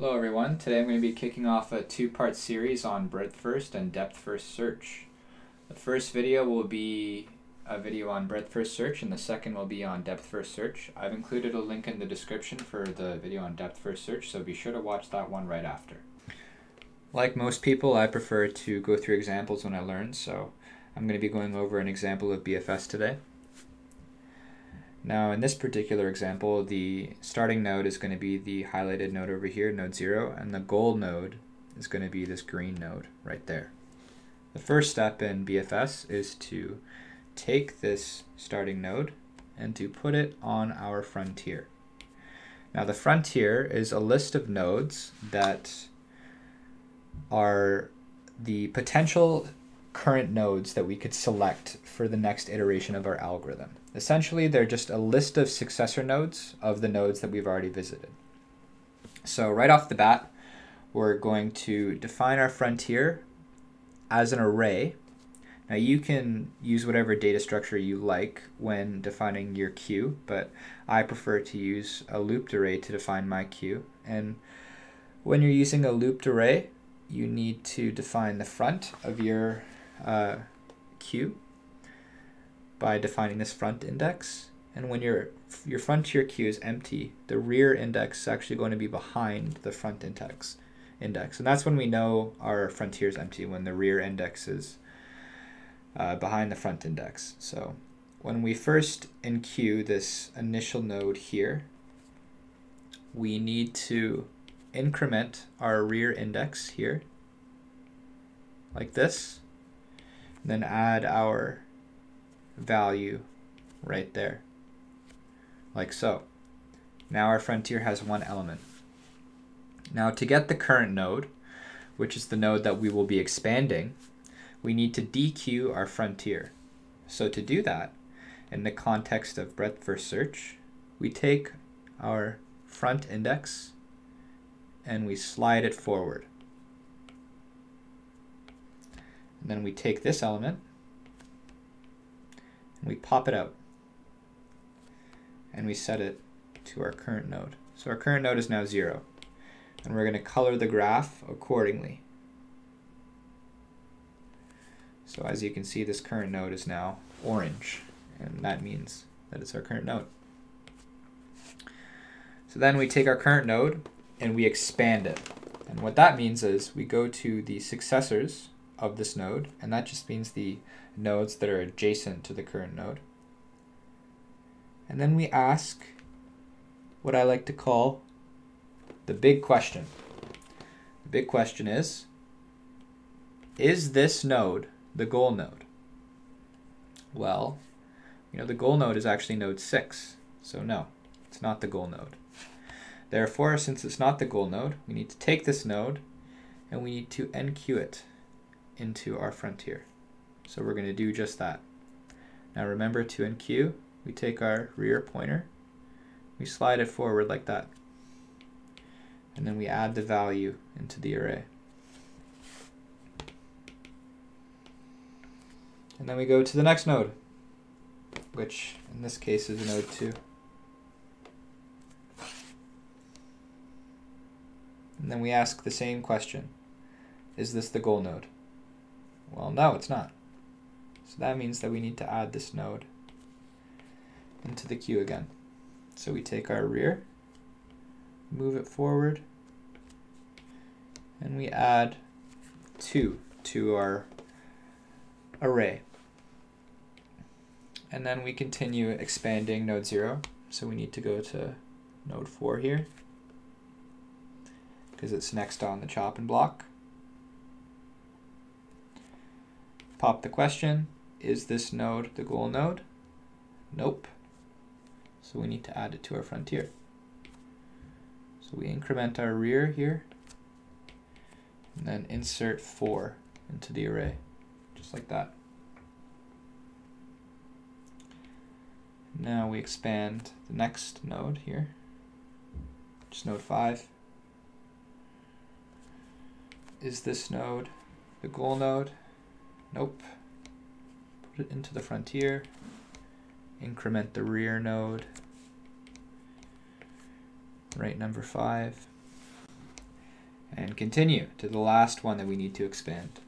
Hello everyone, today I'm going to be kicking off a two-part series on breadth first and depth first search. The first video will be a video on breadth first search and the second will be on depth first search. I've included a link in the description for the video on depth first search, so be sure to watch that one right after. Like most people, I prefer to go through examples when I learn, so I'm going to be going over an example of BFS today. Now in this particular example, the starting node is going to be the highlighted node over here, node 0, and the goal node is going to be this green node right there. The first step in BFS is to take this starting node and to put it on our frontier. Now the frontier is a list of nodes that are the potential current nodes that we could select for the next iteration of our algorithm. Essentially, they're just a list of successor nodes of the nodes that we've already visited. So right off the bat, we're going to define our frontier as an array. Now you can use whatever data structure you like when defining your queue, but I prefer to use a looped array to define my queue. And when you're using a looped array, you need to define the front of your uh, queue by defining this front index. And when your your frontier queue is empty, the rear index is actually going to be behind the front index. index. And that's when we know our frontier is empty, when the rear index is uh, behind the front index. So when we first enqueue this initial node here, we need to increment our rear index here, like this then add our value right there, like so. Now our frontier has one element. Now to get the current node, which is the node that we will be expanding, we need to dequeue our frontier. So to do that, in the context of breadth first search, we take our front index and we slide it forward. And then we take this element and we pop it out. And we set it to our current node. So our current node is now 0. And we're going to color the graph accordingly. So as you can see, this current node is now orange. And that means that it's our current node. So then we take our current node and we expand it. And what that means is we go to the successors of this node, and that just means the nodes that are adjacent to the current node. And then we ask what I like to call the big question. The big question is, is this node the goal node? Well, you know, the goal node is actually node 6, so no, it's not the goal node. Therefore, since it's not the goal node, we need to take this node and we need to enqueue it into our frontier. So we're going to do just that. Now remember to enqueue, we take our rear pointer, we slide it forward like that. And then we add the value into the array. And then we go to the next node, which in this case is node 2. And then we ask the same question. Is this the goal node? Well, no, it's not. So that means that we need to add this node into the queue again. So we take our rear, move it forward, and we add 2 to our array. And then we continue expanding node 0. So we need to go to node 4 here because it's next on the chopping block. Pop the question, is this node the goal node? Nope. So we need to add it to our frontier. So we increment our rear here, and then insert 4 into the array, just like that. Now we expand the next node here, just node 5. Is this node the goal node? Nope. Put it into the frontier. Increment the rear node. Write number five. And continue to the last one that we need to expand,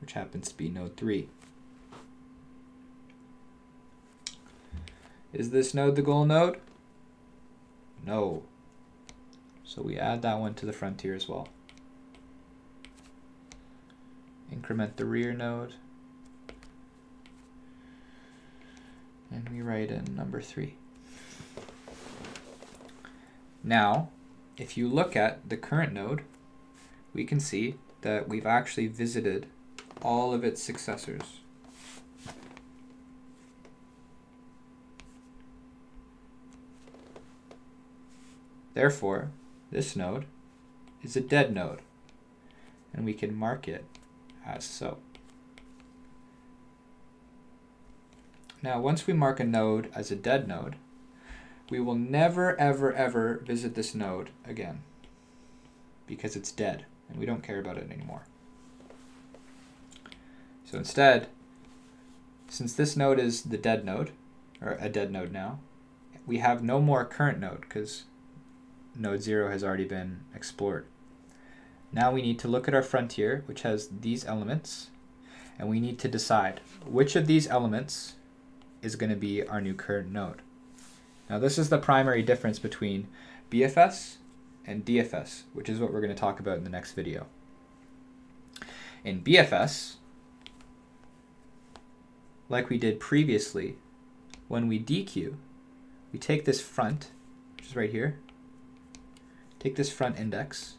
which happens to be node 3. Is this node the goal node? No. So we add that one to the frontier as well. Increment the rear node. And we write in number 3. Now, if you look at the current node, we can see that we've actually visited all of its successors. Therefore, this node is a dead node, and we can mark it as so. Now, once we mark a node as a dead node, we will never, ever, ever visit this node again because it's dead and we don't care about it anymore. So instead, since this node is the dead node, or a dead node now, we have no more current node because node 0 has already been explored. Now we need to look at our frontier, which has these elements, and we need to decide which of these elements is going to be our new current node. Now this is the primary difference between BFS and DFS, which is what we're going to talk about in the next video. In BFS, like we did previously, when we dequeue, we take this front, which is right here, take this front index,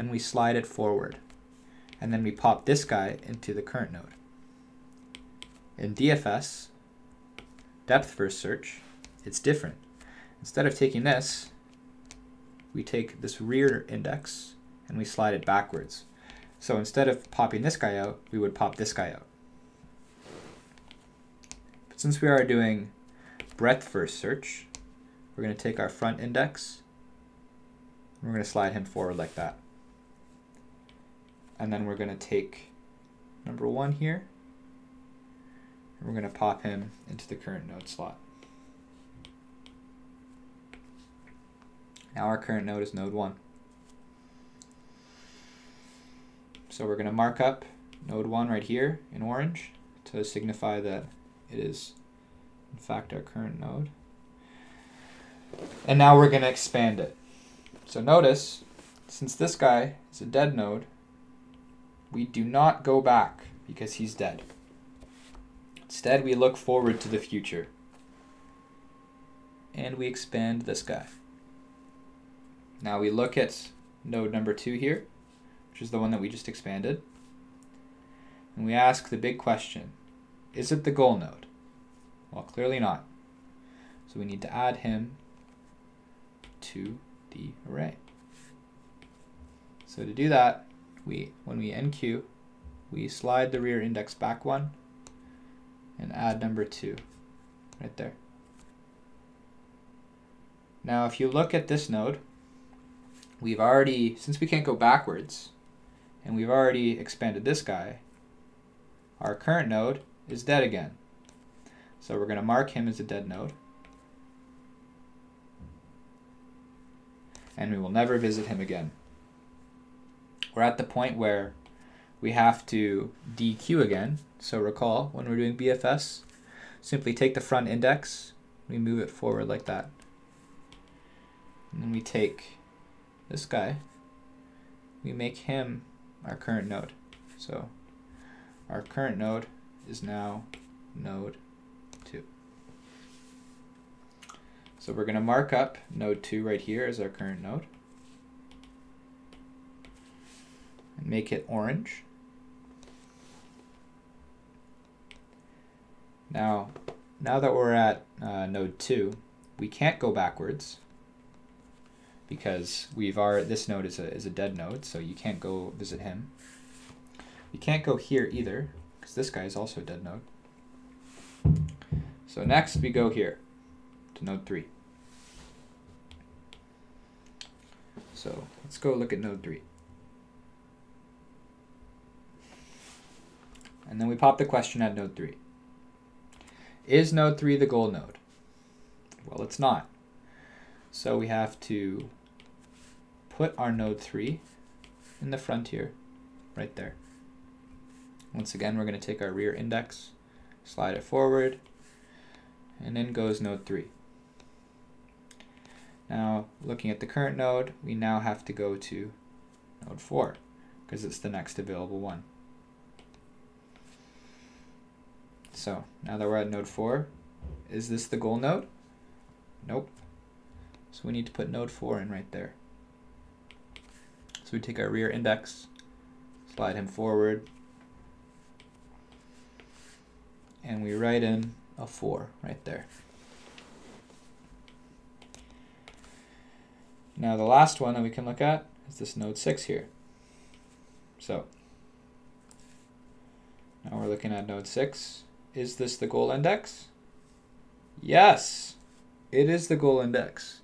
and we slide it forward. And then we pop this guy into the current node. In DFS, depth first search, it's different. Instead of taking this, we take this rear index and we slide it backwards. So instead of popping this guy out, we would pop this guy out. But since we are doing breadth first search, we're going to take our front index, and we're going to slide him forward like that. And then we're going to take number one here, and we're going to pop him into the current node slot. Now our current node is node 1. So we're going to mark up node 1 right here in orange to signify that it is in fact our current node. And now we're going to expand it. So notice, since this guy is a dead node, we do not go back because he's dead. Instead, we look forward to the future. And we expand this guy. Now we look at node number two here, which is the one that we just expanded. And we ask the big question, is it the goal node? Well, clearly not. So we need to add him to the array. So to do that, we when we enqueue, we slide the rear index back one and add number two right there. Now if you look at this node, we've already, since we can't go backwards, and we've already expanded this guy, our current node is dead again. So we're going to mark him as a dead node. And we will never visit him again. We're at the point where we have to dequeue again. So recall, when we're doing BFS, simply take the front index, we move it forward like that. And then we take this guy, we make him our current node. So our current node is now node 2. So we're going to mark up node 2 right here as our current node. And make it orange. Now, now that we're at uh, node 2, we can't go backwards because we've already this node is a is a dead node, so you can't go visit him. You can't go here either, because this guy is also a dead node. So next we go here to node 3. So let's go look at node 3. And then we pop the question at node 3. Is node 3 the goal node? Well, it's not. So we have to put our node 3 in the frontier, right there. Once again, we're going to take our rear index, slide it forward, and in goes node 3. Now, looking at the current node, we now have to go to node 4, because it's the next available one. So, now that we're at node 4, is this the goal node? Nope. So we need to put node 4 in right there. So we take our rear index, slide him forward, and we write in a 4 right there. Now the last one that we can look at is this node 6 here. So now we're looking at node 6. Is this the goal index? Yes, it is the goal index.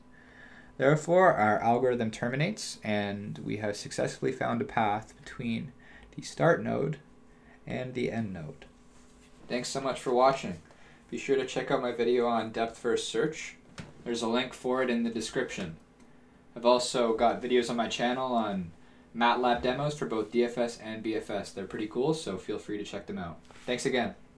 Therefore, our algorithm terminates and we have successfully found a path between the start node and the end node. Thanks so much for watching. Be sure to check out my video on depth first search. There's a link for it in the description. I've also got videos on my channel on MATLAB demos for both DFS and BFS. They're pretty cool, so feel free to check them out. Thanks again.